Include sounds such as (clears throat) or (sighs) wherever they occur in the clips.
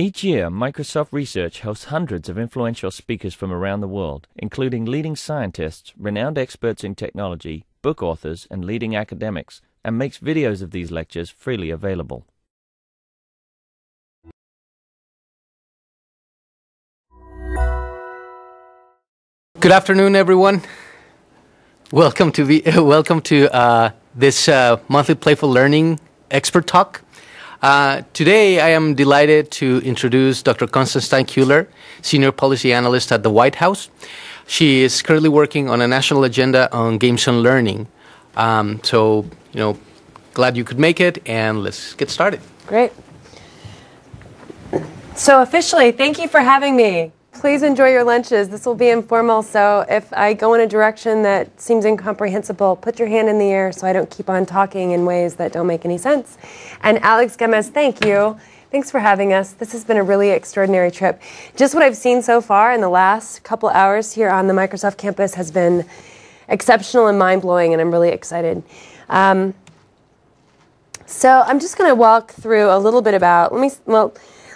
Each year, Microsoft Research hosts hundreds of influential speakers from around the world, including leading scientists, renowned experts in technology, book authors, and leading academics, and makes videos of these lectures freely available. Good afternoon, everyone. Welcome to the, (laughs) welcome to uh, this uh, monthly playful learning expert talk. Uh, today, I am delighted to introduce Dr. Constance Steinkuehler, Senior Policy Analyst at the White House. She is currently working on a national agenda on games and learning. Um, so, you know, glad you could make it, and let's get started. Great. So, officially, thank you for having me. Please enjoy your lunches. This will be informal, so if I go in a direction that seems incomprehensible, put your hand in the air so I don't keep on talking in ways that don't make any sense. And Alex Gomez, thank you. Thanks for having us. This has been a really extraordinary trip. Just what I've seen so far in the last couple hours here on the Microsoft campus has been exceptional and mind blowing, and I'm really excited. Um, so I'm just going to walk through a little bit about, let me, well,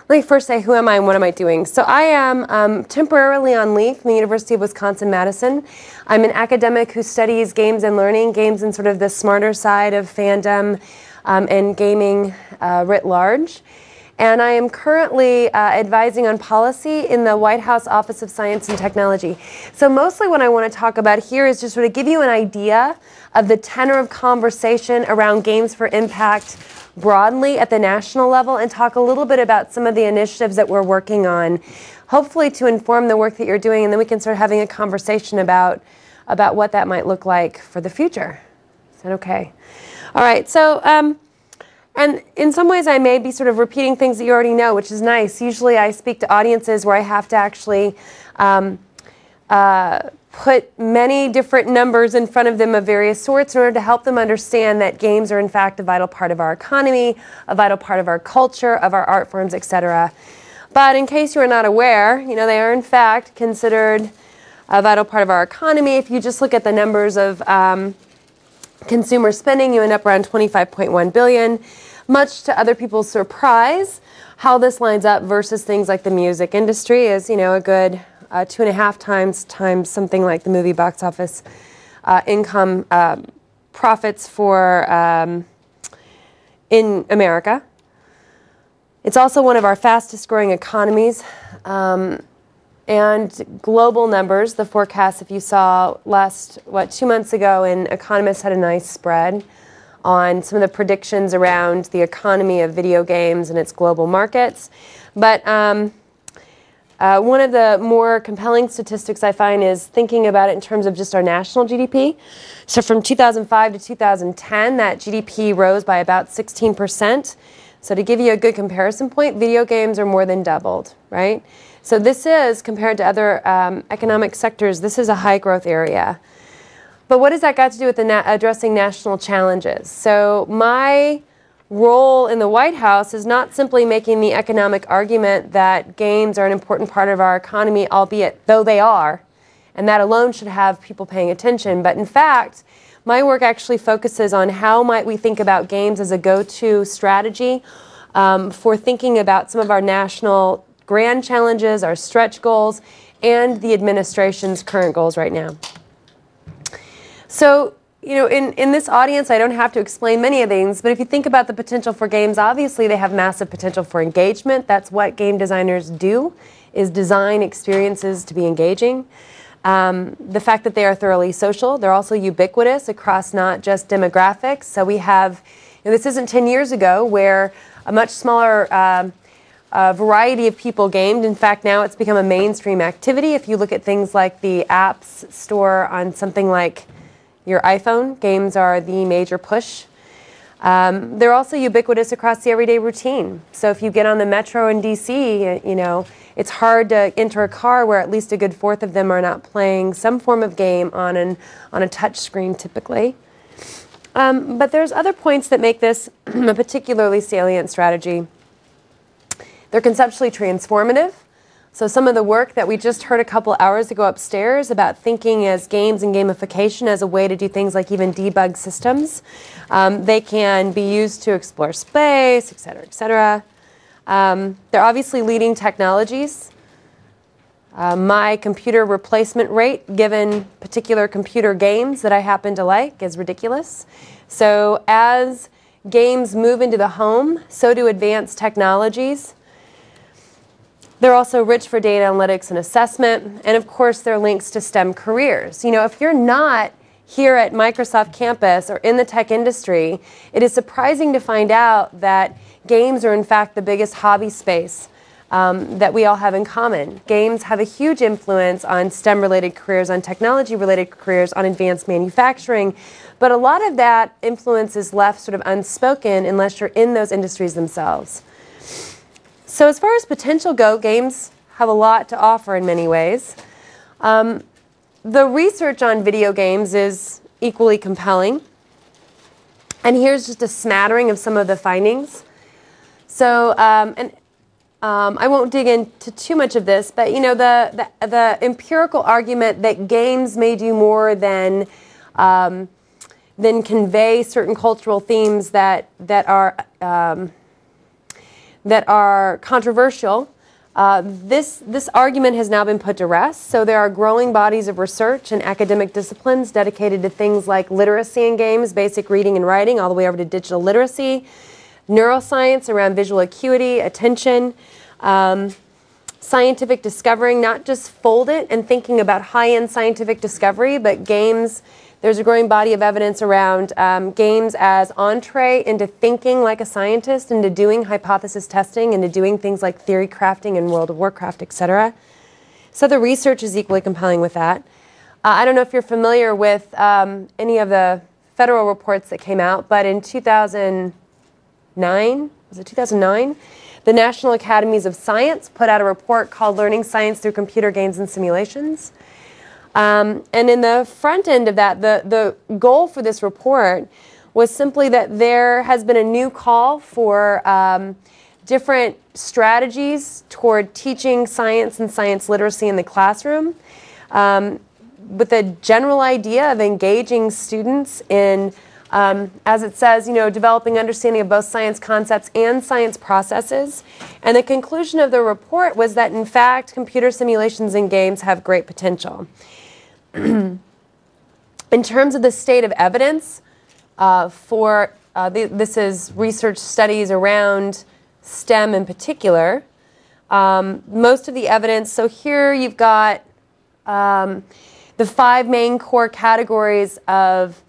let me first say who am I and what am I doing. So I am um, temporarily on leave from the University of Wisconsin-Madison. I'm an academic who studies games and learning, games and sort of the smarter side of fandom um, and gaming uh, writ large. And I am currently uh, advising on policy in the White House Office of Science and Technology. So, mostly what I want to talk about here is just sort of give you an idea of the tenor of conversation around games for impact broadly at the national level and talk a little bit about some of the initiatives that we're working on, hopefully to inform the work that you're doing, and then we can start having a conversation about, about what that might look like for the future. Is that okay? All right, so, um, and in some ways, I may be sort of repeating things that you already know, which is nice. Usually, I speak to audiences where I have to actually um, uh, put many different numbers in front of them of various sorts in order to help them understand that games are in fact a vital part of our economy, a vital part of our culture, of our art forms, etc. But in case you are not aware, you know, they are in fact considered a vital part of our economy. If you just look at the numbers of um, consumer spending, you end up around 25.1 billion. Much to other people's surprise, how this lines up versus things like the music industry is, you know, a good uh, two and a half times times something like the movie box office uh, income uh, profits for um, in America. It's also one of our fastest growing economies. Um, and global numbers, the forecast, if you saw last, what, two months ago, and economists had a nice spread on some of the predictions around the economy of video games and its global markets. But um, uh, one of the more compelling statistics I find is thinking about it in terms of just our national GDP. So from 2005 to 2010, that GDP rose by about 16%. So to give you a good comparison point, video games are more than doubled, right? So this is, compared to other um, economic sectors, this is a high growth area. But what has that got to do with na addressing national challenges? So my role in the White House is not simply making the economic argument that games are an important part of our economy, albeit though they are, and that alone should have people paying attention. But in fact, my work actually focuses on how might we think about games as a go-to strategy um, for thinking about some of our national grand challenges, our stretch goals, and the administration's current goals right now. So you know, in, in this audience, I don't have to explain many of things, but if you think about the potential for games, obviously they have massive potential for engagement. That's what game designers do, is design experiences to be engaging. Um, the fact that they are thoroughly social, they're also ubiquitous across not just demographics. So we have, you know, this isn't 10 years ago where a much smaller uh, variety of people gamed. In fact, now it's become a mainstream activity. If you look at things like the apps store on something like your iPhone. Games are the major push. Um, they're also ubiquitous across the everyday routine. So if you get on the metro in DC, you know, it's hard to enter a car where at least a good fourth of them are not playing some form of game on an on a touch screen typically. Um, but there's other points that make this (clears throat) a particularly salient strategy. They're conceptually transformative. So some of the work that we just heard a couple hours ago upstairs about thinking as games and gamification as a way to do things like even debug systems, um, they can be used to explore space, et cetera, et cetera. Um, they're obviously leading technologies. Uh, my computer replacement rate, given particular computer games that I happen to like, is ridiculous. So, as games move into the home, so do advanced technologies. They're also rich for data analytics and assessment. And of course, they're links to STEM careers. You know, if you're not here at Microsoft campus or in the tech industry, it is surprising to find out that games are, in fact, the biggest hobby space um, that we all have in common. Games have a huge influence on STEM related careers, on technology related careers, on advanced manufacturing. But a lot of that influence is left sort of unspoken unless you're in those industries themselves. So, as far as potential go, games have a lot to offer in many ways. Um, the research on video games is equally compelling. And here's just a smattering of some of the findings. So, um, and um, I won't dig into too much of this, but you know, the, the, the empirical argument that games may do more than um, than convey certain cultural themes that that are um, that are controversial. Uh, this, this argument has now been put to rest. So there are growing bodies of research and academic disciplines dedicated to things like literacy in games, basic reading and writing, all the way over to digital literacy, neuroscience around visual acuity, attention, um, scientific discovering, not just Foldit and thinking about high end scientific discovery, but games there's a growing body of evidence around um, games as entree into thinking like a scientist, into doing hypothesis testing, into doing things like theory crafting and World of Warcraft, etc. So the research is equally compelling with that. Uh, I don't know if you're familiar with um, any of the federal reports that came out, but in 2009, was it 2009? The National Academies of Science put out a report called Learning Science Through Computer Games and Simulations. Um, and in the front end of that, the, the goal for this report was simply that there has been a new call for um, different strategies toward teaching science and science literacy in the classroom um, with the general idea of engaging students in, um, as it says, you know, developing understanding of both science concepts and science processes. And the conclusion of the report was that, in fact, computer simulations and games have great potential. (clears throat) in terms of the state of evidence uh, for uh, the, this is research studies around STEM in particular. Um, most of the evidence, so here you've got um, the five main core categories of,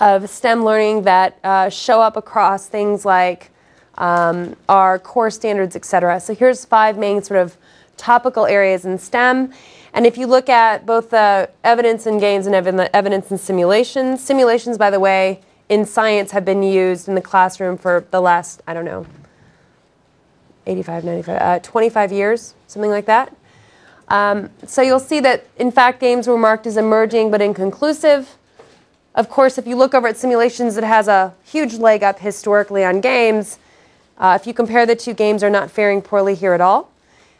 of STEM learning that uh, show up across things like um, our core standards, et cetera. So here's five main sort of topical areas in STEM. And if you look at both the evidence in games and ev- evidence in simulations, simulations, by the way, in science have been used in the classroom for the last, I don't know, 85, 95, uh, 25 years, something like that. Um, so you'll see that, in fact, games were marked as emerging but inconclusive. Of course, if you look over at simulations, it has a huge leg up historically on games. Uh, if you compare the two, games are not faring poorly here at all.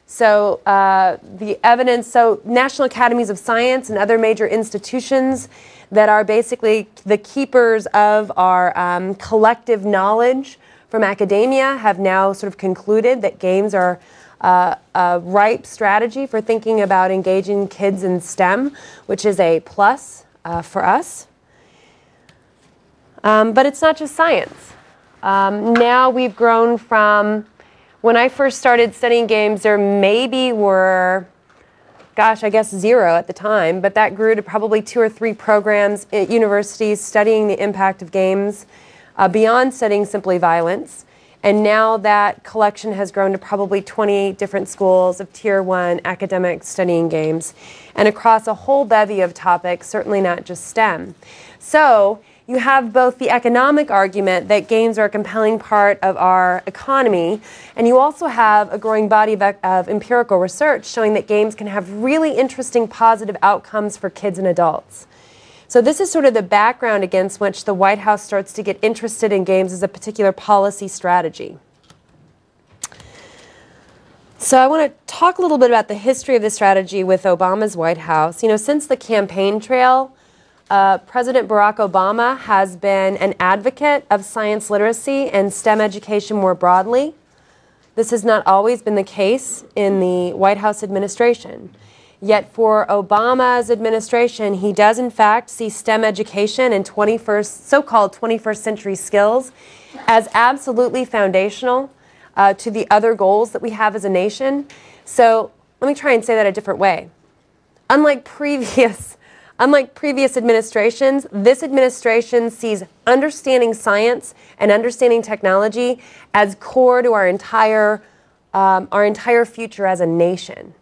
So uh, the evidence, so National Academies of Science and other major institutions that are basically the keepers of our um, collective knowledge from academia have now sort of concluded that games are uh, a ripe strategy for thinking about engaging kids in STEM, which is a plus uh, for us. Um, but it's not just science. Um, now we've grown from when I first started studying games, there maybe were, gosh, I guess zero at the time, but that grew to probably two or three programs at universities studying the impact of games uh, beyond studying simply violence. And now that collection has grown to probably 20 different schools of tier one academics studying games and across a whole bevy of topics, certainly not just STEM. So, you have both the economic argument that games are a compelling part of our economy, and you also have a growing body of, of, empirical research showing that games can have really interesting positive outcomes for kids and adults. So, this is sort of the background against which the White House starts to get interested in games as a particular policy strategy. So, I want to talk a little bit about the history of this strategy with Obama's White House. You know, since the campaign trail, uh, President Barack Obama has been an advocate of science literacy and STEM education more broadly. This has not always been the case in the White House administration. Yet for Obama's administration, he does in fact see STEM education and 21st, so-called 21st century skills as absolutely foundational uh, to the other goals that we have as a nation. So let me try and say that a different way. Unlike previous, unlike previous administrations, this administration sees understanding science and understanding technology as core to our entire, um, our entire future as a nation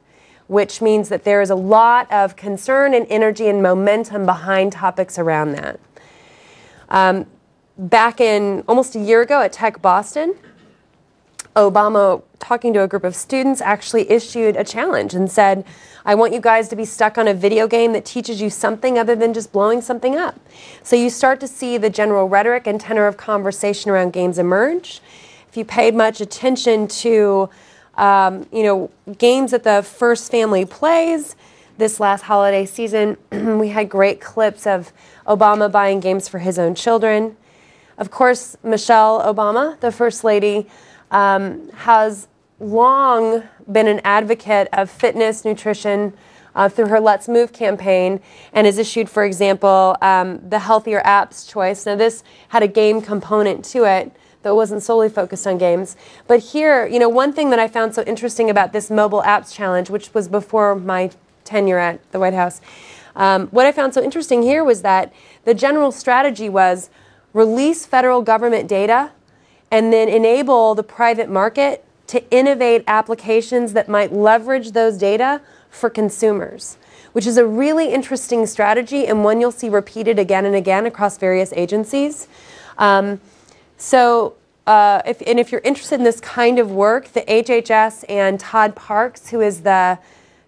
which means that there is a lot of concern and energy and momentum behind topics around that. Um, back in almost a year ago at Tech Boston, Obama, talking to a group of students, actually issued a challenge and said, I want you guys to be stuck on a video game that teaches you something other than just blowing something up. So you start to see the general rhetoric and tenor of conversation around games emerge. If you paid much attention to um, you know, games that the first family plays. This last holiday season, (clears throat) we had great clips of Obama buying games for his own children. Of course, Michelle Obama, the First Lady, um, has long been an advocate of fitness, nutrition, uh, through her Let's Move campaign and has issued, for example, um, the Healthier Apps choice. Now, this had a game component to it that wasn't solely focused on games. But here, you know, one thing that I found so interesting about this mobile apps challenge, which was before my tenure at the White House, um, what I found so interesting here was that the general strategy was release federal government data and then enable the private market to innovate applications that might leverage those data for consumers, which is a really interesting strategy and one you'll see repeated again and again across various agencies. Um, so, uh, if, and if you're interested in this kind of work, the HHS and Todd Parks, who is the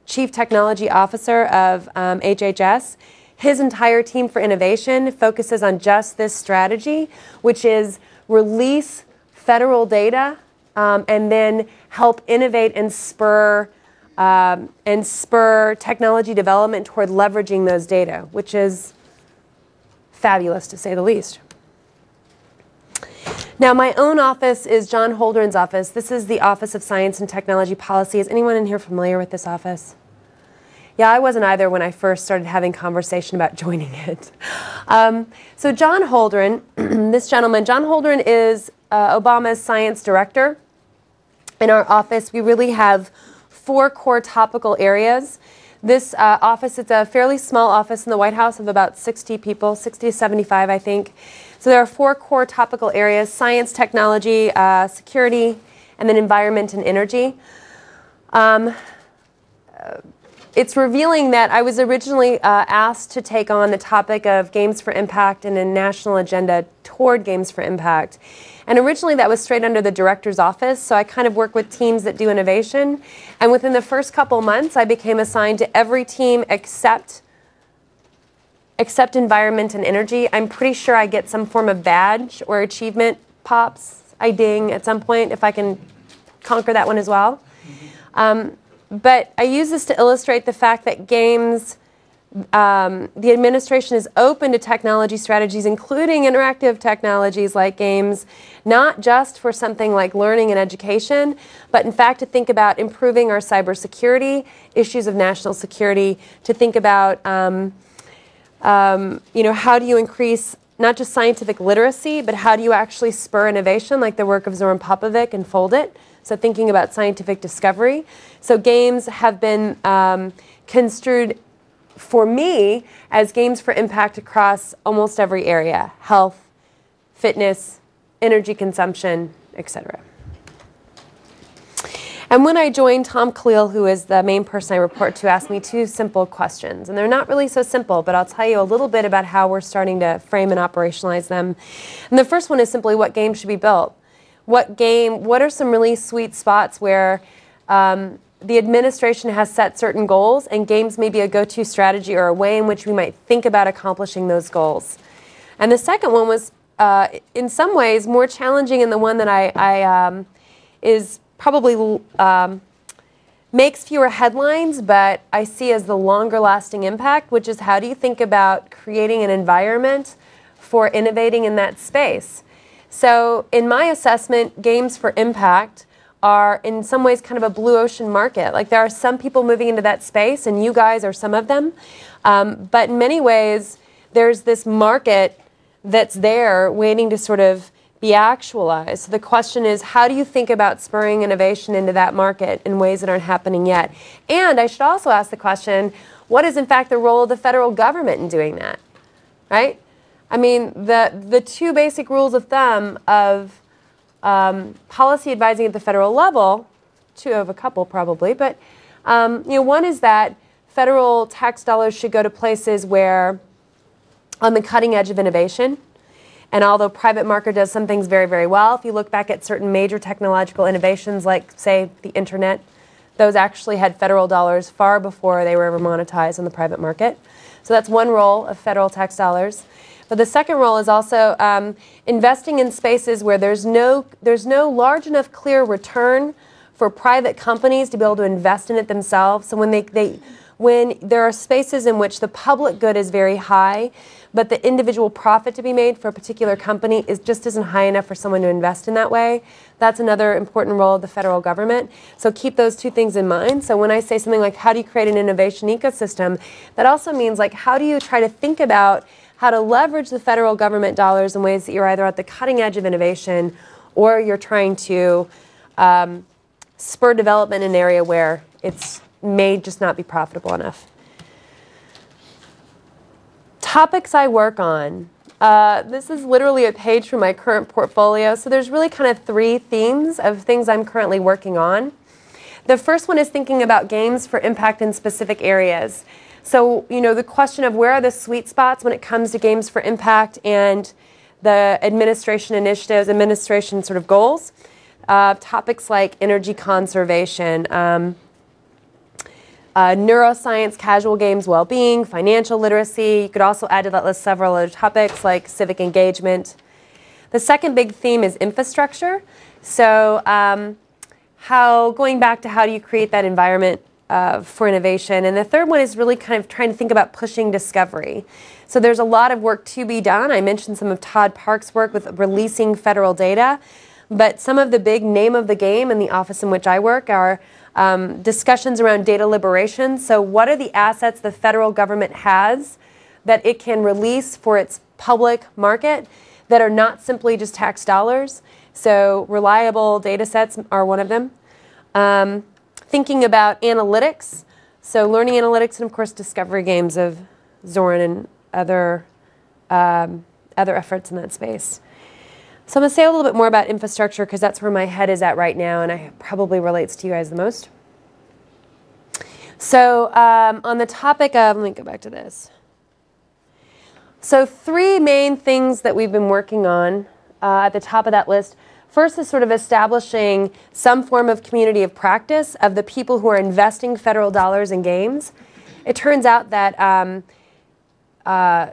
Chief Technology Officer of um, HHS, his entire team for innovation focuses on just this strategy, which is release federal data um, and then help innovate and spur um, and spur technology development toward leveraging those data, which is fabulous to say the least. Now, my own office is John Holdren's office. This is the Office of Science and Technology Policy. Is anyone in here familiar with this office? Yeah, I wasn't either when I first started having conversation about (laughs) joining it. Um, so John Holdren, (clears throat) this gentleman, John Holdren is uh, Obama's science director. In our office, we really have four core topical areas. This uh, office, it's a fairly small office in the White House of about 60 people, 60 to 75, I think. So there are four core topical areas, science, technology, uh, security, and then environment and energy. Um, it's revealing that I was originally uh, asked to take on the topic of Games for Impact and a national agenda toward Games for Impact. And originally that was straight under the director's office, so I kind of work with teams that do innovation. And within the first couple months, I became assigned to every team except except environment and energy. I'm pretty sure I get some form of badge or achievement pops. I ding at some point if I can conquer that one as well. Um, but I use this to illustrate the fact that games, um, the administration is open to technology strategies, including interactive technologies like games, not just for something like learning and education, but in fact to think about improving our cybersecurity, issues of national security, to think about um, um, you know, how do you increase not just scientific literacy, but how do you actually spur innovation, like the work of Zoran Popovic and Foldit? So thinking about scientific discovery. So games have been um, construed for me as games for impact across almost every area: health, fitness, energy consumption, etc. And when I joined, Tom Khalil, who is the main person I report to, asked me two simple questions. And they're not really so simple, but I'll tell you a little bit about how we're starting to frame and operationalize them. And the first one is simply what games should be built? What game, what are some really sweet spots where um, the administration has set certain goals and games may be a go to strategy or a way in which we might think about accomplishing those goals? And the second one was, uh, in some ways, more challenging, and the one that I, I um, is probably um, makes fewer headlines, but I see as the longer lasting impact, which is how do you think about creating an environment for innovating in that space? So, in my assessment, games for impact are in some ways kind of a blue ocean market. Like there are some people moving into that space, and you guys are some of them. Um, but in many ways, there's this market that's there waiting to sort of be actualized. So the question is, how do you think about spurring innovation into that market in ways that aren't happening yet? And I should also ask the question, what is in fact the role of the federal government in doing that? Right? I mean, the the two basic rules of thumb of um, policy advising at the federal level, two of a couple probably, but um, you know, one is that federal tax dollars should go to places where on the cutting edge of innovation and although private market does some things very, very well, if you look back at certain major technological innovations like, say, the internet, those actually had federal dollars far before they were ever monetized in the private market. So that's one role of federal tax dollars. But the second role is also um, investing in spaces where there's no, there's no large enough clear return for private companies to be able to invest in it themselves. So when they, they when there are spaces in which the public good is very high, but the individual profit to be made for a particular company is just isn't high enough for someone to invest in that way. That's another important role of the federal government. So keep those two things in mind. So when I say something like how do you create an innovation ecosystem, that also means like how do you try to think about how to leverage the federal government dollars in ways that you're either at the cutting edge of innovation or you're trying to um, spur development in an area where it's may just not be profitable enough. Topics I work on. Uh, this is literally a page from my current portfolio. So there's really kind of three themes of things I'm currently working on. The first one is thinking about games for impact in specific areas. So, you know, the question of where are the sweet spots when it comes to games for impact and the administration initiatives, administration sort of goals. Uh, topics like energy conservation, um, uh, neuroscience, casual games, well being, financial literacy. You could also add to that list several other topics like civic engagement. The second big theme is infrastructure. So, um, how going back to how do you create that environment uh, for innovation? And the third one is really kind of trying to think about pushing discovery. So, there's a lot of work to be done. I mentioned some of Todd Park's work with releasing federal data, but some of the big name of the game in the office in which I work are um, discussions around data liberation. So, what are the assets the federal government has that it can release for its public market that are not simply just tax dollars? So, reliable data sets are one of them. Um, thinking about analytics, so learning analytics, and of course, discovery games of Zoran and other, um, other efforts in that space. So I'm going to say a little bit more about infrastructure because that's where my head is at right now and I probably relates to you guys the most. So um, on the topic of, let me go back to this. So three main things that we've been working on uh, at the top of that list. First is sort of establishing some form of community of practice of the people who are investing federal dollars in games. It turns out that um, uh,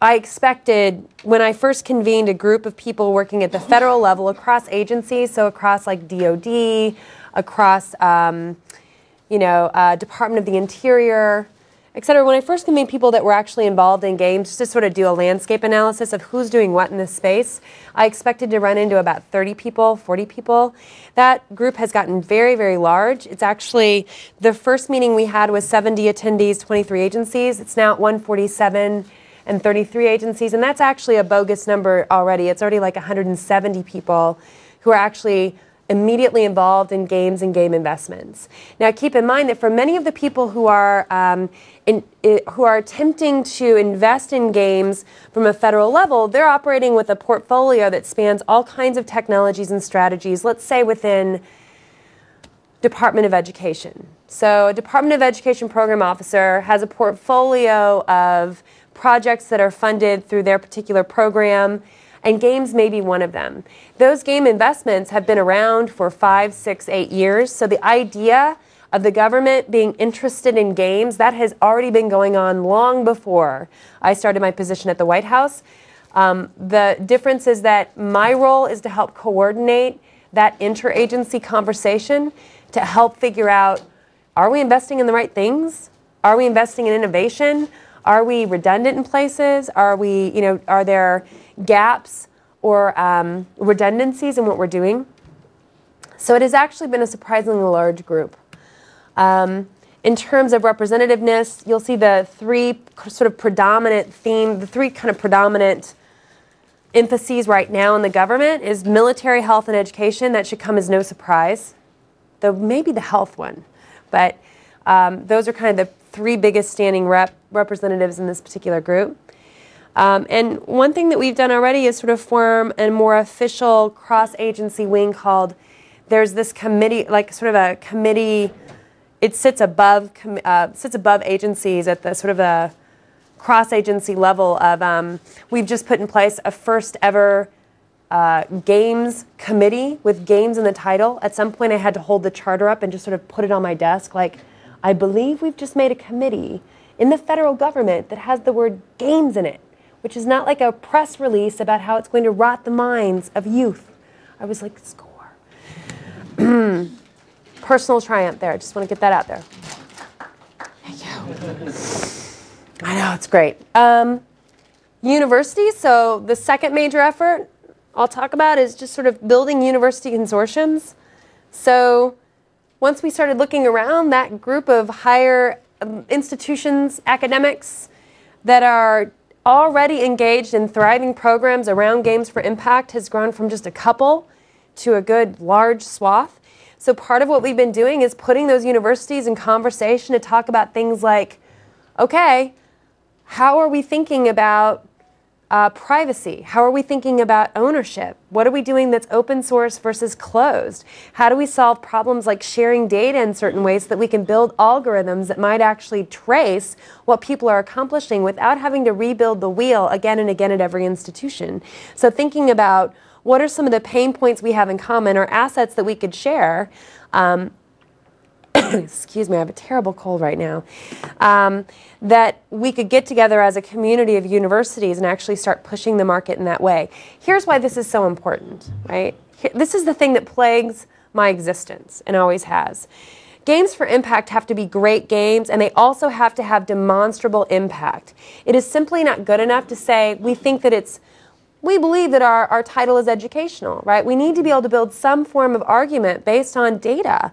I expected when I first convened a group of people working at the federal level across agencies, so across like DOD, across um, you know uh, Department of the Interior, et cetera. When I first convened people that were actually involved in games, just to sort of do a landscape analysis of who's doing what in this space, I expected to run into about 30 people, 40 people. That group has gotten very, very large. It's actually the first meeting we had was 70 attendees, 23 agencies. It's now at 147 and 33 agencies, and that's actually a bogus number already. It's already like 170 people who are actually immediately involved in games and game investments. Now, keep in mind that for many of the people who are um, in, who are attempting to invest in games from a federal level, they're operating with a portfolio that spans all kinds of technologies and strategies. Let's say within Department of Education. So, a Department of Education program officer has a portfolio of projects that are funded through their particular program, and games may be one of them. Those game investments have been around for five, six, eight years, so the idea of the government being interested in games, that has already been going on long before I started my position at the White House. Um, the difference is that my role is to help coordinate that interagency conversation to help figure out are we investing in the right things? Are we investing in innovation? Are we redundant in places? Are we, you know, are there gaps or um, redundancies in what we're doing? So it has actually been a surprisingly large group. Um, in terms of representativeness, you'll see the three sort of predominant theme, the three kind of predominant emphases right now in the government is military, health, and education. That should come as no surprise, though maybe the health one. But um, those are kind of the three biggest standing rep representatives in this particular group. Um, and one thing that we've done already is sort of form a more official cross-agency wing called, there's this committee, like sort of a committee, it sits above, uh, sits above agencies at the sort of a cross-agency level of, um, we've just put in place a first ever uh, games committee with games in the title. At some point I had to hold the charter up and just sort of put it on my desk like, I believe we've just made a committee in the federal government that has the word games in it which is not like a press release about how it's going to rot the minds of youth. I was like, score. (clears throat) Personal triumph there. I just want to get that out there. Thank you. I know, it's great. Um, universities, so the second major effort I'll talk about is just sort of building university consortiums. So once we started looking around, that group of higher um, institutions, academics that are already engaged in thriving programs around Games for Impact has grown from just a couple to a good large swath. So, part of what we've been doing is putting those universities in conversation to talk about things like okay, how are we thinking about uh, privacy? How are we thinking about ownership? What are we doing that's open source versus closed? How do we solve problems like sharing data in certain ways so that we can build algorithms that might actually trace what people are accomplishing without having to rebuild the wheel again and again at every institution? So, thinking about what are some of the pain points we have in common or assets that we could share. Um, (coughs) excuse me, I have a terrible cold right now, um, that we could get together as a community of universities and actually start pushing the market in that way. Here's why this is so important, right? This is the thing that plagues my existence and always has. Games for impact have to be great games and they also have to have demonstrable impact. It is simply not good enough to say we think that it's we believe that our, our title is educational, right? We need to be able to build some form of argument based on data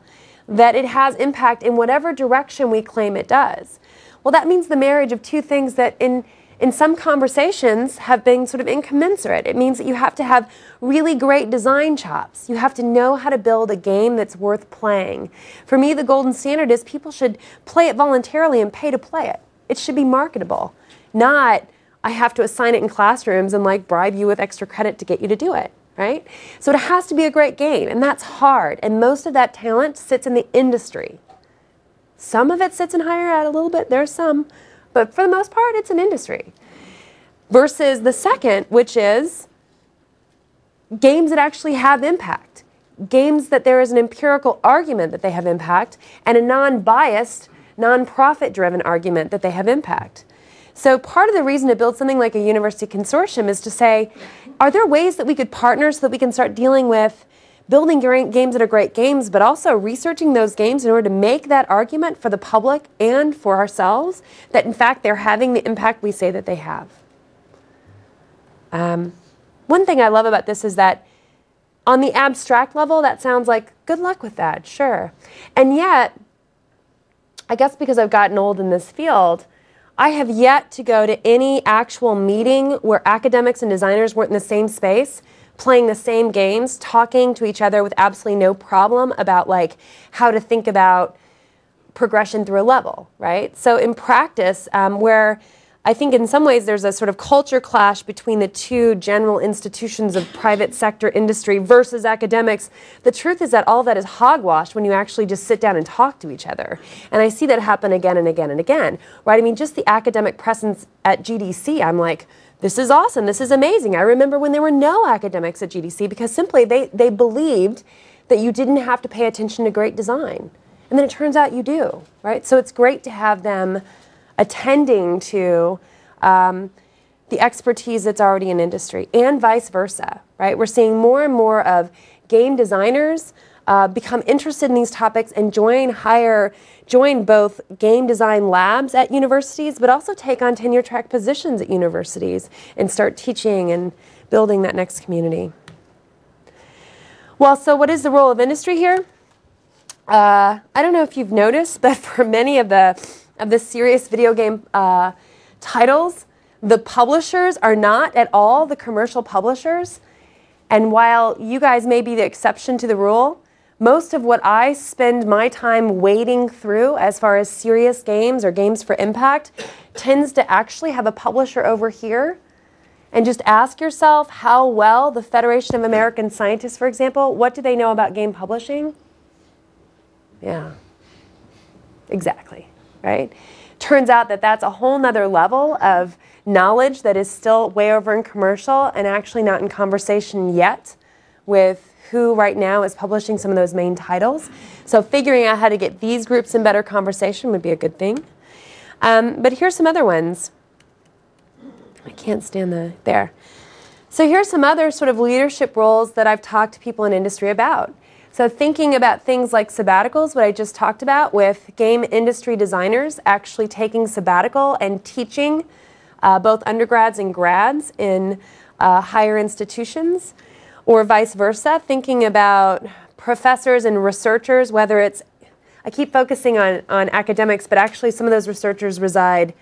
that it has impact in whatever direction we claim it does. Well, that means the marriage of two things that in in some conversations have been sort of incommensurate. It means that you have to have really great design chops. You have to know how to build a game that's worth playing. For me, the golden standard is people should play it voluntarily and pay to play it. It should be marketable, not I have to assign it in classrooms and like bribe you with extra credit to get you to do it right? So it has to be a great game, and that's hard. And most of that talent sits in the industry. Some of it sits in higher ed a little bit, there's some, but for the most part, it's an industry. Versus the second, which is games that actually have impact, games that there is an empirical argument that they have impact, and a non biased, non profit driven argument that they have impact. So part of the reason to build something like a university consortium is to say, are there ways that we could partner so that we can start dealing with building games that are great games, but also researching those games in order to make that argument for the public and for ourselves that in fact they're having the impact we say that they have. Um, one thing I love about this is that on the abstract level, that sounds like good luck with that, sure. And yet, I guess because I've gotten old in this field, I have yet to go to any actual meeting where academics and designers weren't in the same space playing the same games, talking to each other with absolutely no problem about like how to think about progression through a level, right? So in practice, um, where I think in some ways there's a sort of culture clash between the two general institutions of private sector industry versus academics. The truth is that all that is hogwash when you actually just sit down and talk to each other. And I see that happen again and again and again, right? I mean, just the academic presence at GDC, I'm like, this is awesome. This is amazing. I remember when there were no academics at GDC because simply they, they believed that you didn't have to pay attention to great design. And then it turns out you do, right? So it's great to have them attending to um, the expertise that's already in industry and vice versa, right? We're seeing more and more of game designers uh, become interested in these topics and join higher, join both game design labs at universities, but also take on tenure track positions at universities and start teaching and building that next community. Well, so what is the role of industry here? Uh, I don't know if you've noticed, but (laughs) for many of the of the serious video game uh, titles, the publishers are not at all the commercial publishers. And while you guys may be the exception to the rule, most of what I spend my time wading through as far as serious games or games for impact tends to actually have a publisher over here. And just ask yourself how well the Federation of American Scientists, for example, what do they know about game publishing? Yeah, exactly, right? Turns out that that's a whole nother level of knowledge that is still way over in commercial and actually not in conversation yet with who right now is publishing some of those main titles. So figuring out how to get these groups in better conversation would be a good thing. Um, but here's some other ones. I can't stand the there. So here's some other sort of leadership roles that I've talked to people in industry about. So thinking about things like sabbaticals, what I just talked about with game industry designers actually taking sabbatical and teaching uh, both undergrads and grads in uh, higher institutions, or vice versa, thinking about professors and researchers, whether it's, I keep focusing on, on academics, but actually some of those researchers reside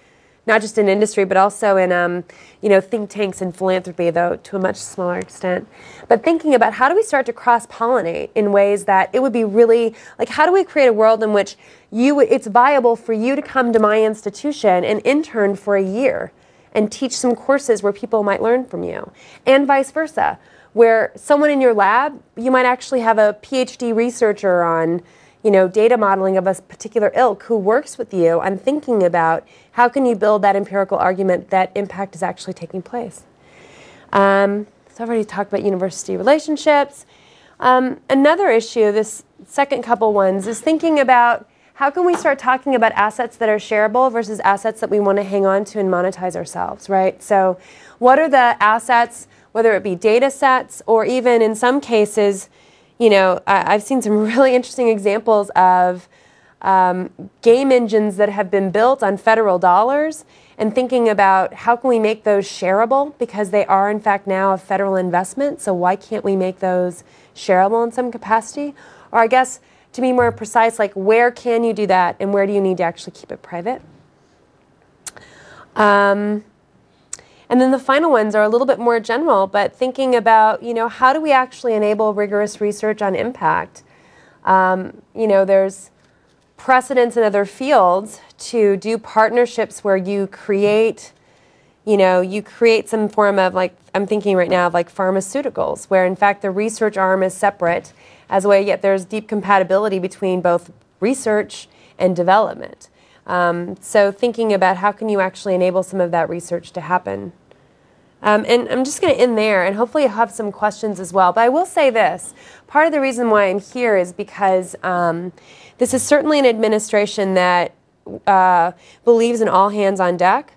not just in industry, but also in um, you know think tanks and philanthropy, though to a much smaller extent. But thinking about how do we start to cross pollinate in ways that it would be really like how do we create a world in which you it's viable for you to come to my institution and intern for a year and teach some courses where people might learn from you, and vice versa, where someone in your lab you might actually have a PhD researcher on you know, data modeling of a particular ilk who works with you on thinking about how can you build that empirical argument that impact is actually taking place. Um, so I've already talked about university relationships. Um, another issue, this second couple ones, is thinking about how can we start talking about assets that are shareable versus assets that we want to hang on to and monetize ourselves, right? So what are the assets, whether it be data sets or even in some cases, you know, I, have seen some (laughs) really interesting examples of um, game engines that have been built on federal dollars and thinking about how can we make those shareable because they are in fact now a federal investment. So why can't we make those shareable in some capacity? Or i guess to be more precise like where can you do that and where do you need to actually keep it private? Um, and then the final ones are a little bit more general, but thinking about, you know, how do we actually enable rigorous research on impact? Um, you know, there's precedents in other fields to do partnerships where you create, you know, you create some form of like, I'm thinking right now of like pharmaceuticals, where in fact the research arm is separate as a way, yet there's deep compatibility between both research and development. Um, so thinking about how can you actually enable some of that research to happen. Um, and I'm just going to end there, and hopefully you have some questions as well. But I will say this: part of the reason why I'm here is because um, this is certainly an administration that uh, believes in all hands on deck.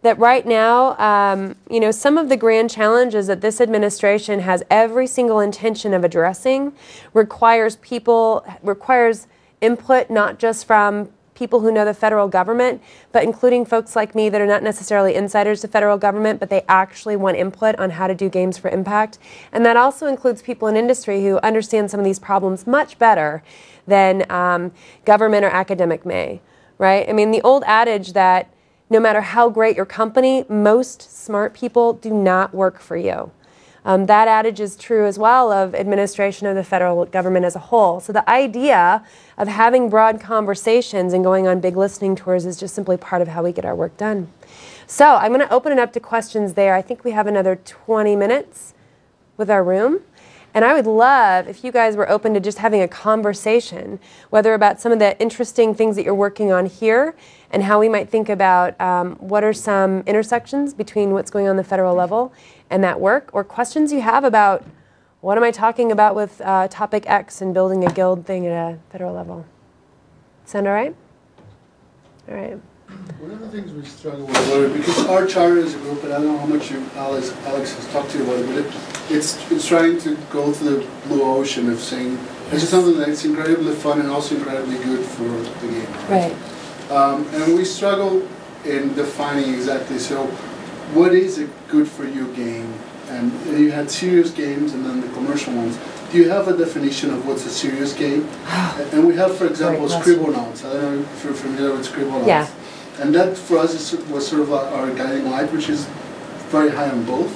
That right now, um, you know, some of the grand challenges that this administration has every single intention of addressing requires people requires input not just from people who know the federal government, but including folks like me that are not necessarily insiders to federal government, but they actually want input on how to do games for impact. And that also includes people in industry who understand some of these problems much better than um, government or academic may, right? I mean, the old adage that no matter how great your company, most smart people do not work for you. Um, that adage is true as well of administration of the federal government as a whole. So the idea of having broad conversations and going on big listening tours is just simply part of how we get our work done. So I'm going to open it up to questions there. I think we have another 20 minutes with our room. And I would love if you guys were open to just having a conversation, whether about some of the interesting things that you're working on here and how we might think about um, what are some intersections between what's going on the federal level and that work, or questions you have about what am I talking about with uh, topic X and building a guild thing at a federal level. Sound all right? All right. One of the things we struggle with, because our charter is a group, and I don't know how much you, Alex, Alex has talked to you about it, but it, it's, it's trying to go to the blue ocean of saying, this is something that's incredibly fun and also incredibly good for the game. Right. Um, and we struggle in defining exactly, so what is a good for you game? And you had serious games and then the commercial ones. do you have a definition of what's a serious game? (sighs) and we have, for example. Scribblenauts. I don't know if you're familiar with Scribblenauts. Yeah. And that for us is, was sort of our guiding light, which is very high on both.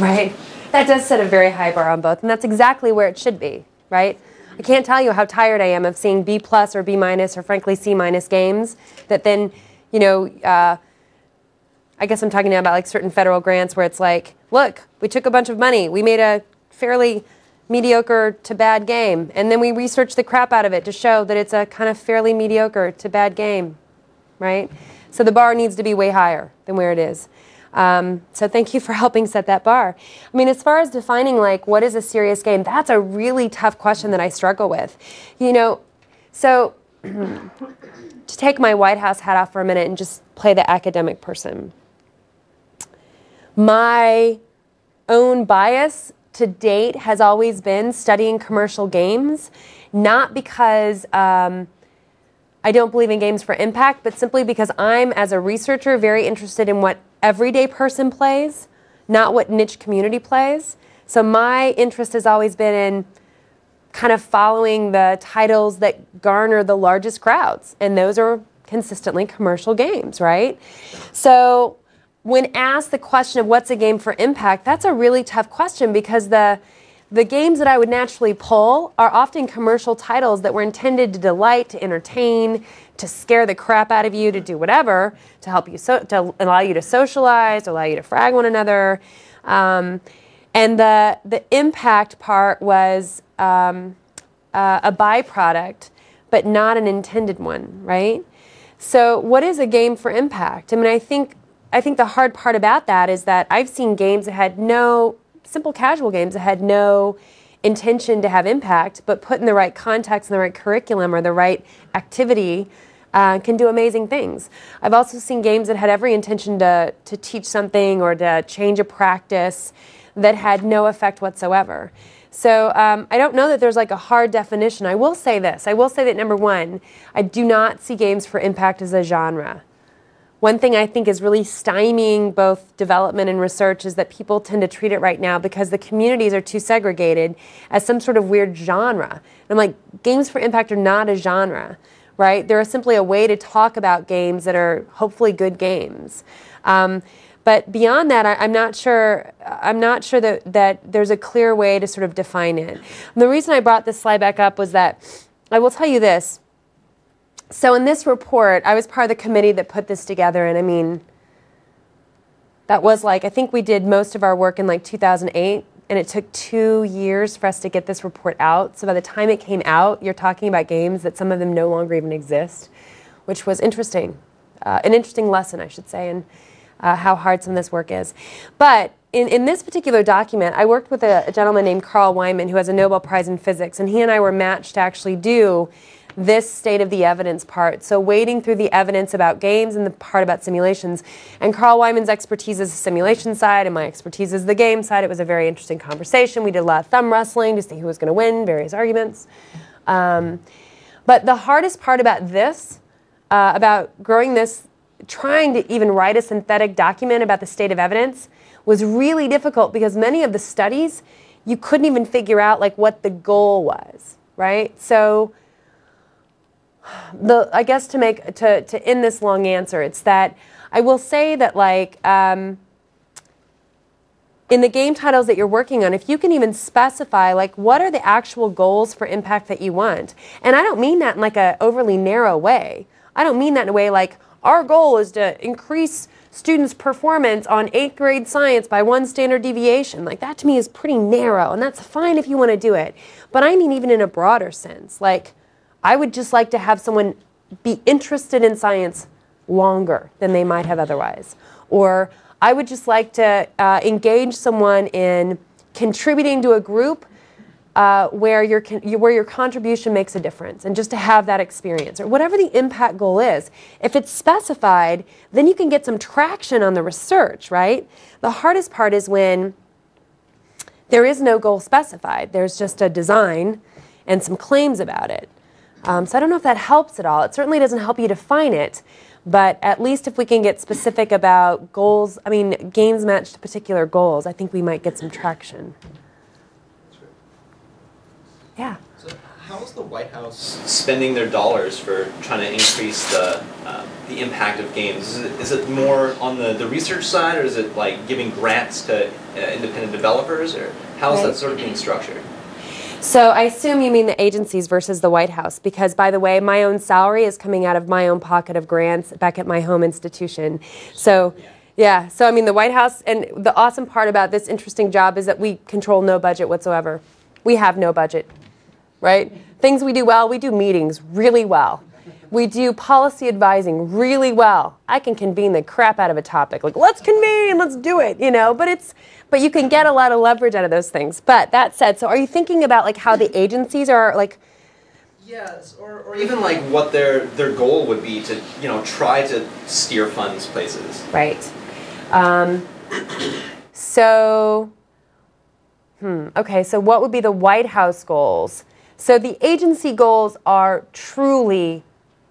Right. That does set a very high bar on both, and that's exactly where it should be, right? I can't tell you how tired I am of seeing B plus or B minus or frankly C minus games that then, you know, uh, I guess I'm talking now about like certain federal grants where it's like, look, we took a bunch of money, we made a fairly mediocre to bad game, and then we researched the crap out of it to show that it's a kind of fairly mediocre to bad game, right? So the bar needs to be way higher than where it is. Um, so thank you for (laughs) helping set that bar. I mean, as far as defining like what is a serious game, that's a really tough question that I struggle with. You know, so (clears throat) to take my White House hat off for a minute and just play the academic person. My own bias to date has always been studying commercial games, not because um, I don't believe in games for impact, but simply because I'm, as a researcher, very interested in what everyday person plays, not what niche community plays. So my interest has always been in kind of following the titles that garner the largest crowds, and those are consistently commercial games, right? So when asked the question of what's a game for impact, that's a really tough question because the the games that I would naturally pull are often commercial titles that were intended to delight, to entertain, to scare the crap out of you, to do whatever, to help you, so, to allow you to socialize, to allow you to frag one another. Um, and the, the impact part was um, uh, a byproduct, but not an intended one, right? So, what is a game for impact? I mean, I think I think the hard part about that is that I've seen games that had no simple casual games that had no intention to have impact, but put in the right context and the right curriculum or the right activity uh, can do amazing things. I've also seen games that had every intention to, to teach something or to change a practice that had no effect whatsoever. So um, I don't know that there's like a hard definition. I will say this. I will say that number one, I do not see games for impact as a genre. One thing I think is really stymieing both development and research is that people tend to treat it right now because the communities are too segregated as some sort of weird genre. And I'm like, games for impact are not a genre, right? They're simply a way to talk about games that are hopefully good games. Um, but beyond that, I, am not sure. I'm not sure that, that there's a clear way to sort of define it. And the reason I brought this slide back up was that I will tell you this so in this report, I was part of the committee that put this together, and I mean, that was like I think we did most of our work in like 2008, and it took two years for us to get this report out. So by the time it came out, you're talking about games that some of them no longer even exist, which was interesting, uh, an interesting lesson, I should say, and uh, how hard some of this work is. But in, in this particular document, I worked with a, a gentleman named Carl Wieman who has a Nobel Prize in Physics, and he and I were matched to actually do this state of the evidence part. So, wading through the evidence about games and the part about simulations. And Carl Wieman's expertise is the simulation side, and my expertise is the game side. It was a very interesting conversation. We did a lot of thumb wrestling to see who was going to win, various arguments. Um, but the hardest part about this, uh, about growing this, trying to even write a synthetic document about the state of evidence, was really difficult because many of the studies you couldn't even figure out like what the goal was, right? So the I guess to make to to end this long answer, it's that I will say that like um, in the game titles that you're working on, if you can even specify like what are the actual goals for impact that you want, and I don't mean that in like a overly narrow way. I don't mean that in a way like our goal is to increase students' performance on eighth grade science by one standard deviation. Like that to me is pretty narrow, and that's fine if you want to do it. But I mean even in a broader sense, like I would just like to have someone be interested in science longer than they might have otherwise. Or I would just like to uh, engage someone in contributing to a group uh, where, your, where your contribution makes a difference and just to have that experience or whatever the impact goal is. If it's specified, then you can get some traction on the research, right? The hardest part is when there is no goal specified, there's just a design and some claims about it. Um, so I don't know if that helps at all. It certainly doesn't help you define it, but at least if we can get specific about goals, I mean, games matched to particular goals, I think we might get some traction. Yeah. So how is the White House spending their dollars for trying to increase the uh, the impact of games? Is it, is it more on the, the research side, or is it like giving grants to uh, independent developers, or how is Right. that sort of being structured? So I assume you mean the agencies versus the White House, because by the way, my own salary is coming out of my own pocket of grants back at my home institution. So, yeah. So I mean, the White House, and the awesome part about this interesting job is that we control no budget whatsoever. We have no budget, right? Things we do well, we do meetings really well. We do policy advising really well. I can convene the crap out of a topic. Like, let's convene, let's do it, you know, but it's but you can get a lot of leverage out of those things. But that said, so are you thinking about like how the agencies are like Yes, or, or even like what their their goal would be to you know try to steer funds places. right? Um, so hmm, okay, so what would be the White House goals? So the agency goals are truly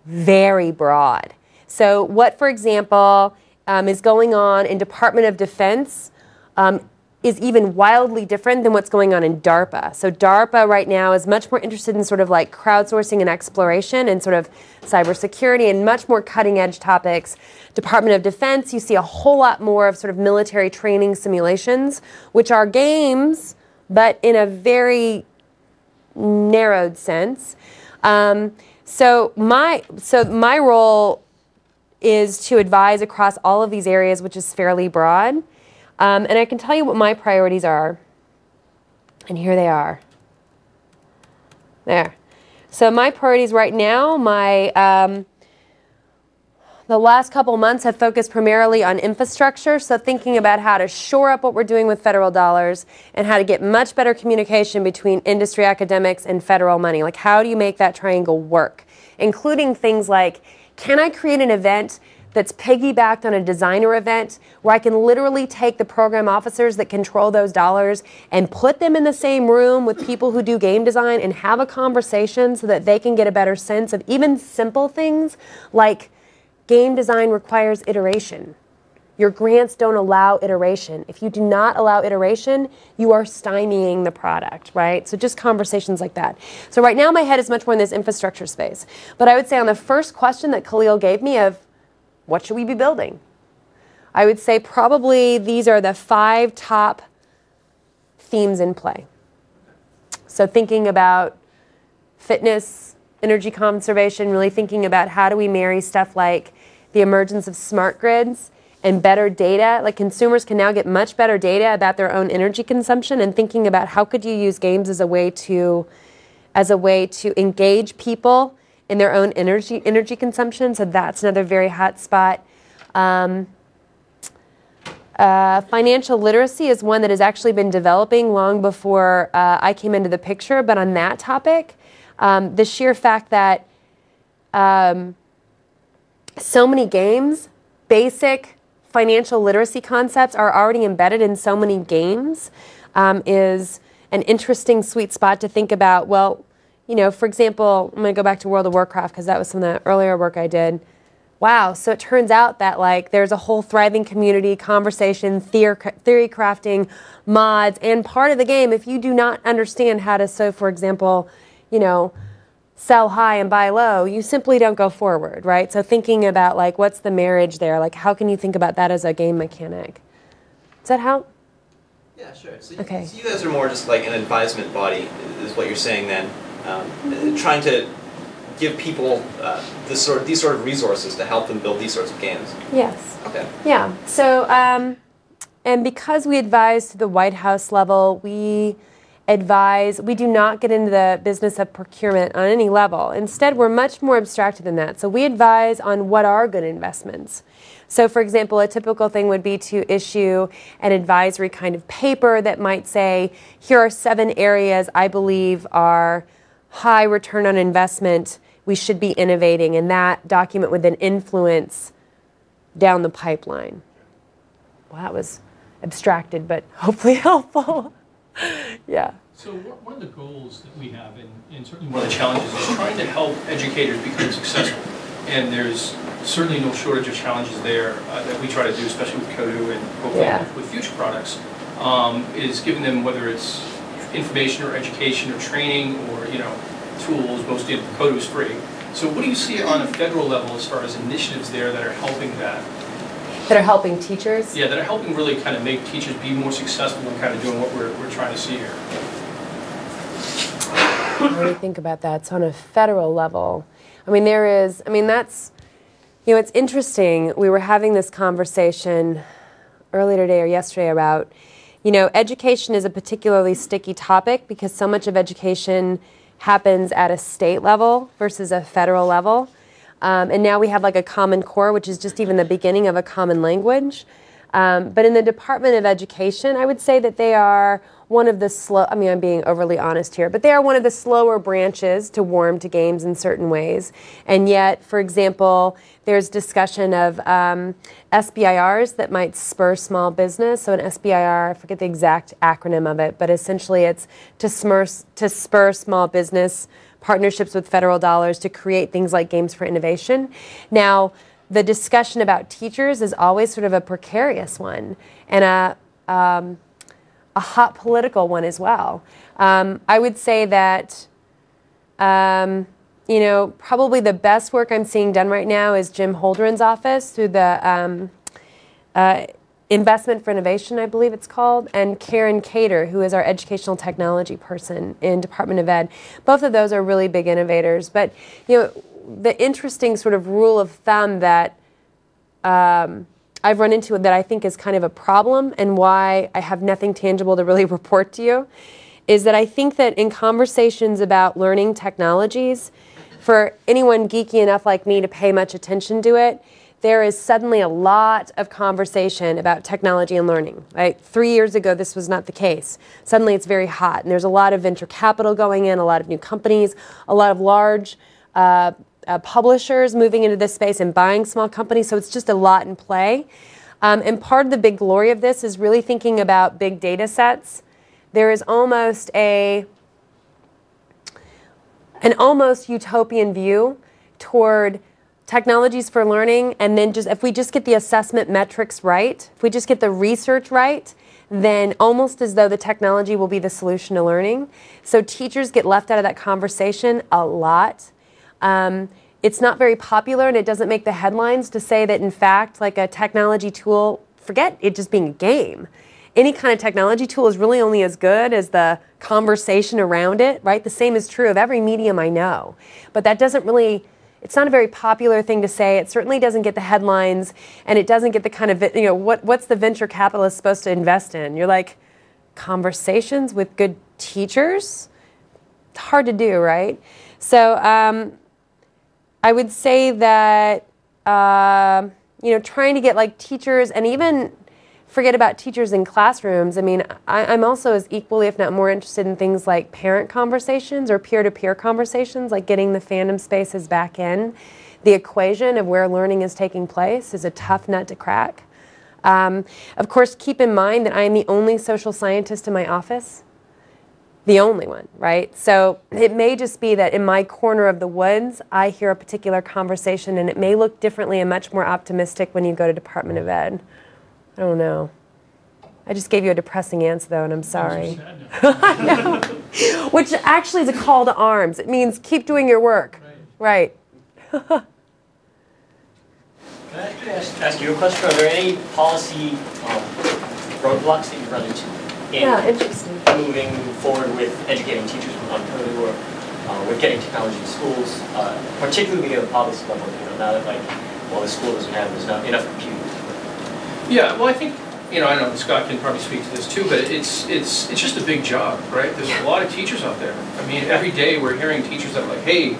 very broad. So, what, for example, um, is going on in Department of Defense um, is even wildly different than what's going on in DARPA. So, DARPA right now is much more interested in sort of like crowdsourcing and exploration and sort of cybersecurity and much more cutting edge topics. Department of Defense, you see a whole lot more of sort of military training simulations, which are games, but in a very narrowed sense. Um, so my so my role is to advise across all of these areas, which is fairly broad. Um, and I can tell you what my priorities are. And here they are. There. So my priorities right now, my um, the last couple months have focused primarily on infrastructure, so thinking about how to shore up what we're doing with federal dollars and how to get much better communication between industry academics and federal money. Like, how do you make that triangle work? Including things like can I create an event that's piggybacked on a designer event where I can literally take the program officers that control those dollars and put them in the same room with people who do game design and have a conversation so that they can get a better sense of even simple things like game design requires iteration. Your grants don't allow iteration. If you do not allow iteration, you are stymieing the product, right? So just conversations like that. So right now my head is much more in this infrastructure space. But I would say on the first question that Khalil gave me of what should we be building? I would say probably these are the five top themes in play. So thinking about fitness, energy conservation, really thinking about how do we marry stuff like the emergence of smart grids and better data. Like consumers can now get much better data about their own energy consumption and thinking about how could you use games as a way to as a way to engage people in their own energy energy consumption. So that's another very hot spot. Um, uh, financial literacy is one that has actually been developing long before uh, I came into the picture. But on that topic, um, the sheer fact that um, so many games, basic financial literacy concepts are already embedded in so many games um, is an interesting sweet spot to think about. Well, you know, for example, I'm going to go back to World of Warcraft because that was some of the earlier work I did. Wow, so it turns out that like there's a whole thriving community, conversation, theory, theory crafting, mods, and part of the game. If you do not understand how to, so for example, you know, sell high and buy low, you simply don't go forward, right? So thinking about like what's the marriage there? Like how can you think about that as a game mechanic? Does that help? Yeah, sure. So, Okay. you, so you guys are more just like an advisement body, is what you're saying then, um, trying to give people uh, this sort these sort of resources to help them build these sorts of games. Yes. Okay. Yeah. So, um, and because we advise to the White House level, we advise, we do not get into the business of procurement on any level. Instead, we're much more abstracted than that. So, we advise on what are good investments. So, for example, a typical thing would be to issue an advisory kind of paper that might say, here are seven areas I believe are high return on investment. We should be innovating. And that document would then influence down the pipeline. Well, that was abstracted, but (laughs) hopefully helpful. (laughs) yeah. So one one of the goals that we have, and, and certainly one of the challenges, is trying to help educators become successful. And there's certainly no shortage of challenges there uh, that we try to do, especially with Kodu and hopefully Yeah. with- with future products, um, is giving them, whether it's information or education or training or, you know, tools, most of the code was free. So what do you see on a federal level as far as initiatives there that are helping that? That are helping teachers? Yeah, that are helping really kind of make teachers be more successful in kind of doing what we're, we're trying to see here. What do you think about that? So on a federal level, I mean, there is, I mean, that's, you know, it's interesting. We were having this conversation earlier today or yesterday about, you know, education is a particularly sticky topic because so much of education happens at a state level versus a federal level. Um, and now we have like a common core, which is just even the beginning of a common language. Um, but in the Department of Education, I would say that they are one of the slow, I mean, I'm being overly honest here, but they are one of the slower branches to warm to games in certain ways. And yet, for example, there's discussion of um, SBIRs that might spur small business. So, an SBIR, I forget the exact acronym of it, but essentially it's to, spur, to spur small business partnerships with federal dollars to create things like games for innovation. Now, the discussion about teachers is always sort of a precarious one and a um, a hot political one as well. Um, I would say that, um, you know, probably the best work I'm seeing done right now is Jim Holdren's office through the um, uh, Investment for Innovation, I believe it's called, and Karen Cator, who is our educational technology person in Department of Ed. Both of those are really big innovators. But, you know, the interesting sort of rule of thumb that um, I've run into that I think is kind of a problem and why I have nothing tangible to really (laughs) report to you is that I think that in conversations about learning technologies, for anyone geeky enough like me to pay much attention to it, there is suddenly a lot of conversation about technology and learning. Right? Three years ago, this was not the case. Suddenly, it's very hot, and there's a lot of venture capital going in, a lot of new companies, a lot of large uh, uh, publishers moving into this space and buying small companies. So it's just a lot in play. Um, and part of the big glory of this is really thinking about big data sets. There is almost a an almost utopian view toward technologies for learning and then just if we just get the assessment metrics right if we just get the research right then almost as though the technology will be the solution to learning so teachers get left out of that conversation a lot um, it's not very popular and it doesn't make the headlines to say that, in fact, like a technology tool, forget it just being a game. Any kind of technology tool is really only as good as the conversation around it, right? The same is true of every medium I know. But that doesn't really it's not a very popular thing to say. It certainly doesn't get the headlines, and it doesn't get the kind of you know what what's the venture capitalist supposed to invest in? You're like conversations with good teachers. It's hard to do, right? So um, I would say that uh, you know trying to get like teachers and even forget about teachers in classrooms. I mean, I, am also as equally, if not more, interested in things like parent conversations or peer-to-peer conversations, like getting the fandom spaces back in. The equation of where learning is taking place is a tough nut to crack. Um, of course, keep in mind that I am the only social scientist in my office the only one, right? So it may just be that in my corner of the woods, I hear a particular conversation and it may look differently and much more optimistic when you go to Department of Ed. I don't know. I just gave you a depressing answer though, and I'm sorry. (laughs) Which actually is a call to arms. It means keep doing your work. Right. right. Can I ask, ask you a question? Are there any policy um, roadblocks that you run into in yeah, interesting. moving forward with educating teachers on code or uh, with getting technology in schools, uh, particularly at the policy level, you know, now that like, well, the school doesn't have, there's not enough computers. Yeah, well, I think, you know, I know Scott can probably speak to this too, but it's, it's, it's just a big job, right? There's a lot of teachers out there. I mean, every day we're hearing teachers that are like, hey,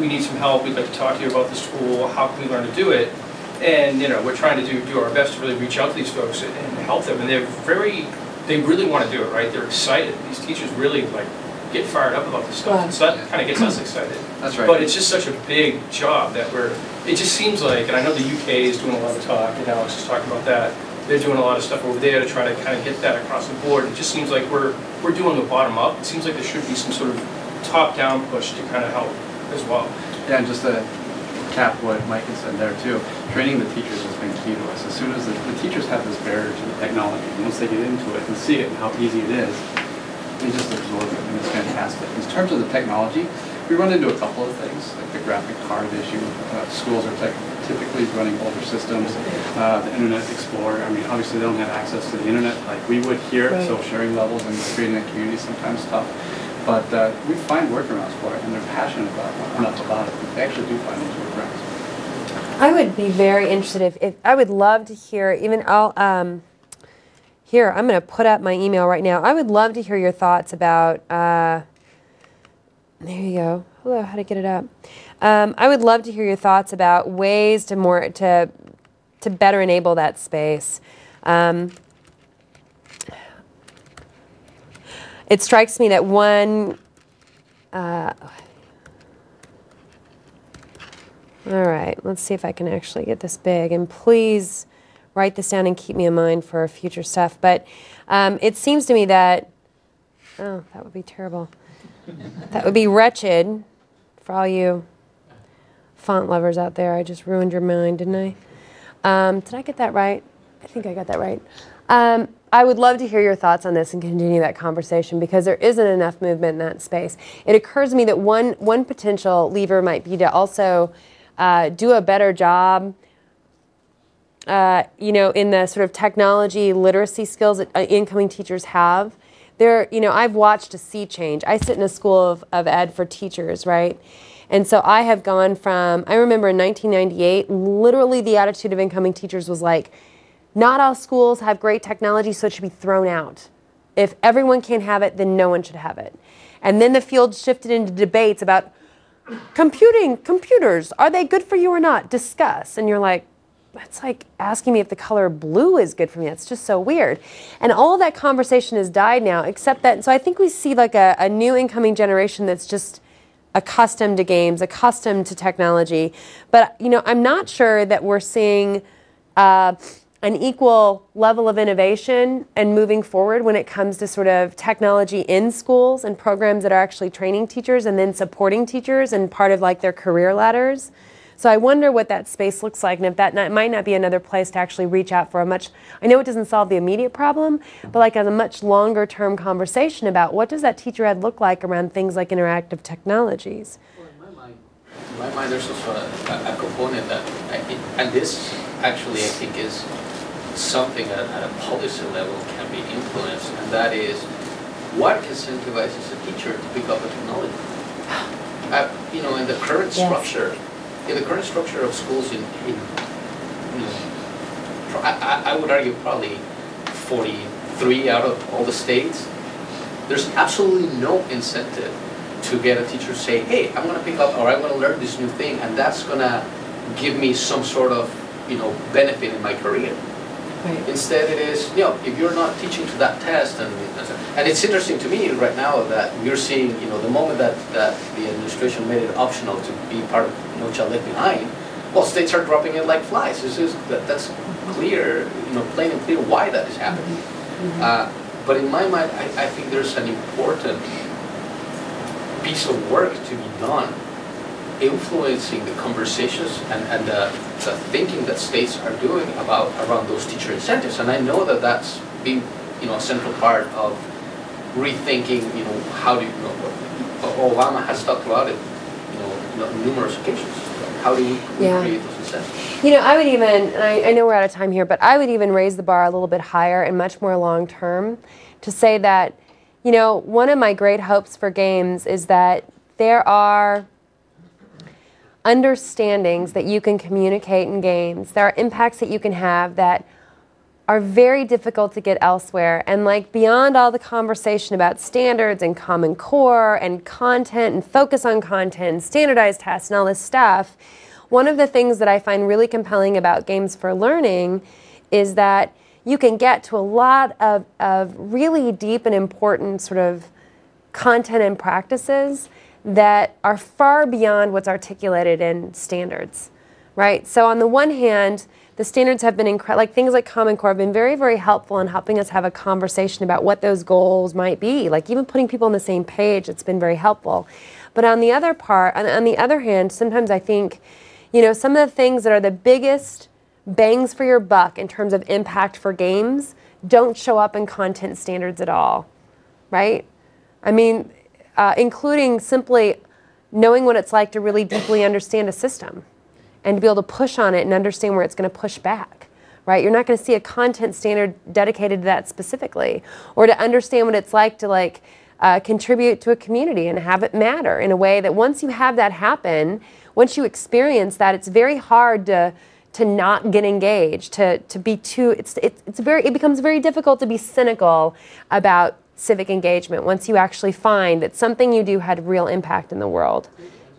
we need some help, we'd like to talk to you about this tool, how can we learn to do it? And, you know, we're trying to do, do our best to really reach out to these folks and, and help them. And they're very they really want to do it, right? They're excited. These teachers really like get fired up about this stuff. And so that kind of gets us excited. That's right. But it's just such a big job that we're, it just seems like, and I know the UK is doing a lot of talk, and Alex is talking about that. They're doing a lot of stuff over there to try to kind of get that across the board. It just seems like we're, we're doing the bottom up. It seems like there should be some sort of top-down push to kind of help as well. Yeah, and just to cap what Mike has said there too, training the teachers has been key to us. As soon as the, the teachers have this barrier to the technology, once they get into it and see it and how easy it is, they just absorb it, and it's fantastic. In terms of the technology, we run into a couple of things, like the graphic card issue. Uh, schools are tech- typically running older systems. Uh, the Internet Explorer, I mean, obviously they don't have access to the internet like we would here, so sharing levels and creating a community is sometimes tough. But uh, we find workarounds for it, and they're passionate about enough about it. They actually do find those workarounds. I would be very interested if, if I would love to hear even I'll um, here I'm going to put up my email right now. I would love to hear your thoughts about. Uh, there you go. Hello, how to get it up? Um, I would love to hear your thoughts about ways to more to to better enable that space. Um, it strikes me that one. Uh, all right, let's see if I can actually get this big. And please write this down and keep me in mind for future stuff. But um, it seems to me that, oh, that would be terrible. that would be wretched for all you font lovers out there. I just ruined your mind, didn't I? Um, did I get that right? I think I got that right. Um, I would love to hear your thoughts on this and continue that conversation because there isn't enough movement in that space. It occurs to me that one one potential lever might be to also uh, do a better job. Uh, you know, in the sort of technology literacy skills that uh, incoming teachers have, there, you know, I've watched a sea change. I sit in a school of, of ed for teachers, right? And so I have gone from, I remember in 1998, literally the attitude of incoming teachers was like, not all schools have great technology, so it should be thrown out. If everyone can't have it, then no one should have it. And then the field shifted into debates about computing, computers, are they good for you or not? Discuss. And you're like, that's like asking me if the color blue is good for me. That's just so weird. And all that conversation has died now, except that, so I think we see like a, a new incoming generation that's just accustomed to games, accustomed to technology. But, you know, I'm not sure that we're seeing uh, an equal level of innovation and moving forward when it comes to sort of technology in schools and programs that are actually training teachers and then supporting teachers and part of like their career ladders. So I wonder what that space looks like and if that not, might not be another place to actually reach out for a much, I know it doesn't solve the immediate problem, but like as a much longer term conversation about what does that teacher ed look like around things like interactive technologies. In my mind, in my mind, there's also a, a component that, I and this actually I think is something at, at a policy level can be influenced, and that is what incentivizes a teacher to pick up a technology. Uh, you know, in the current Yes. structure, in the current structure of schools in, in you know, I, I- I would argue probably 43 out of all the states, there's absolutely no incentive to get a teacher to say, hey, I'm gonna pick up, or I'm gonna learn this new thing, and that's gonna give me some sort of, you know, benefit in my career. Right. Instead, it is, you know, if you're not teaching to that test, and, and it's interesting to me right now that we're seeing, you know, the moment that, that the administration made it optional to be part of No Child Left Behind, well, states are dropping it like flies. This is, that, that's clear, you know, plain and clear why that is happening. Uh, but in my mind, I, I think there's an important piece of work to be done influencing the conversations and, and the, the thinking that states are doing about around those teacher incentives. And I know that that's been, you know, a central part of rethinking, you know, how do you, you know, Obama has talked about it, you know, numerous occasions. How do we Yeah. create those incentives? You know, I would even, and I, I know we're out of time here, but I would even raise the bar a little bit higher and much more long term to say that, you know, one of my great hopes for games is that there are understandings that you can communicate in games. There are impacts that you can have that are very difficult to get elsewhere. And like beyond all the conversation about standards and Common Core and content and focus on content and standardized tests and all this stuff, one of the things that I find really compelling about games for learning is that you can get to a lot of, of really deep and important sort of content and practices that are far beyond what's articulated in standards, right? So on the one hand, the standards have been like things like Common Core have been very, very helpful in helping us have a conversation about what those goals might be. Like even putting people on the same page, it's been very helpful. But on the other part, on the other hand, sometimes I think, you know, some of the things that are the biggest bangs for your buck in terms of impact for games don't show up in content standards at all, right? I mean, uh, including simply knowing what it's like to really deeply understand a system and to be able to push on it and understand where it's going to push back. Right? You're not going to see a content standard dedicated to that specifically, or to understand what it's like to like uh, contribute to a community and have it matter in a way that once you have that happen, once you experience that, it's very hard to to not get engaged, to to be too. It's it's, it's very. It becomes very difficult to be cynical about civic engagement once you actually find that something you do had real impact in the world.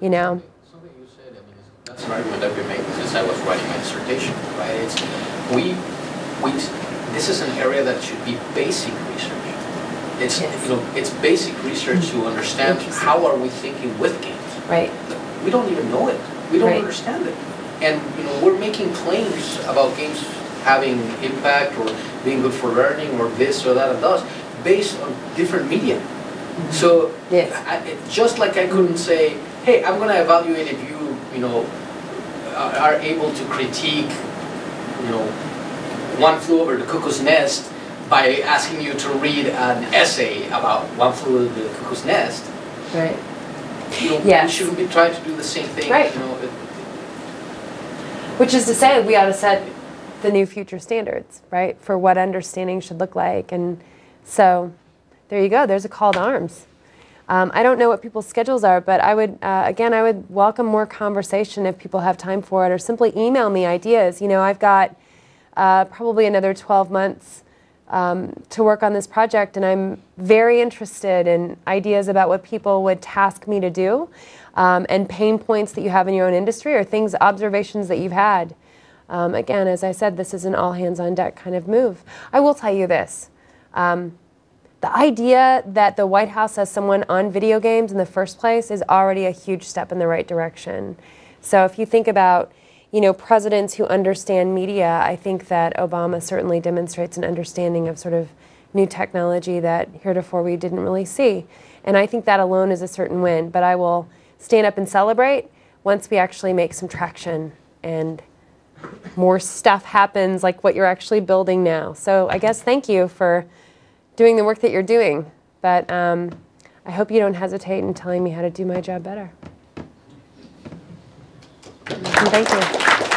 You know. Something you said, I mean, that's an argument I've been making since I was writing my dissertation, right? It's, we, we, this is an area that should be basic research. It's, Yes. you know, it's basic research to understand how are we thinking with games. Right. We don't even know it. We don't Right. understand it. And, you know, we're making claims about games having impact or being good for learning or this or that and those based on different media. Mm-hmm. So, Yes. I, it, just like I couldn't say, hey, I'm going to evaluate if you, you know, are, are able to critique, you know, One Flew Over the Cuckoo's Nest by asking you to read an essay about One Flew Over the Cuckoo's Nest. Right. You know, Yes. we shouldn't be trying to do the same thing. Right. You know, it, Which is to say, we ought to set the new future standards, right, for what understanding should look like. And so there you go, there's a call to arms. Um, I don't know what people's schedules are, but I would, uh, again, I would welcome more conversation if people have time for it, or simply email me ideas. You know, I've got uh, probably another 12 months um, to work on this project, and I'm very interested in ideas about what people would task me to do um, and pain points that you have in your own industry or things, observations that you've had. Um, again, as I said, this is an all hands on deck kind of move. I will tell you this. Um, the idea that the White House has someone on video games in the first place is already a huge step in the right direction. So if you think about, you know, presidents who understand media, I think that Obama certainly demonstrates an understanding of sort of new technology that heretofore we didn't really see. And I think that alone is a certain win. But I will stand up and celebrate once we actually make some traction and more stuff happens like what you're actually building now. So I guess thank you for doing the work that you're doing. But um, I hope you don't hesitate in telling me how to do my job better. And thank you.